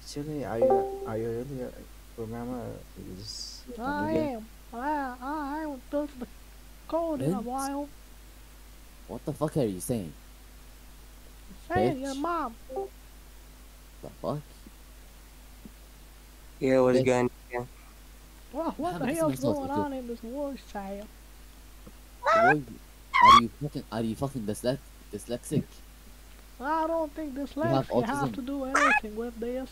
Actually, are you are you really uh, remember this? I am. I, I haven't touched the code in a while. What the fuck are you saying? I'm Saying your Bitch. mom. The fuck? Yeah, what's Yes. going on? Well, what the Haven't hell's going on in this voice child? Boy, are you fucking are you fucking dyslex dyslexic? I don't think have dyslexia have autism. to do anything with this.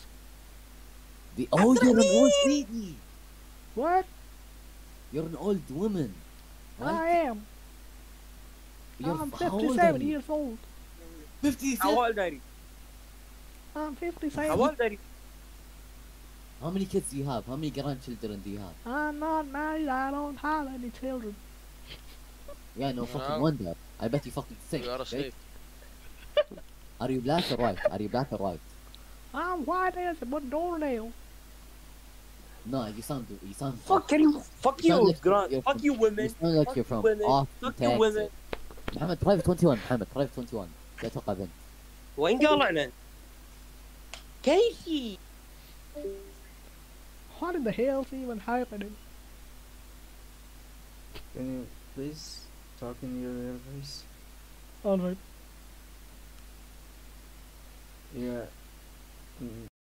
The oh you're an old lady. What? You're an old woman. I am. You're I'm how old 57 years old. Fifty How old are you? I'm 57. How old are you? How many kids do you have? How many grandchildren do you have? I'm not married. I don't have any children. Yeah, no fucking Wow. wonder. I bet you fucking sick. We are okay? asleep. Are you black or white? Are you black or white? I'm white as a doornail. No, you sound you sound Fuck you. Fuck You sound you, like Grant. you're Fuck from- you, You women. sound like Fuck you're you, from women. Austin, Fuck you, Texas. women. محمد برايفت 21 محمد برايفت 21 لا توقع بنت وين قالعنا؟ كيفي؟ What in the hell's even happening? Can you please talk in your real voice? Alright. Yeah. Mm,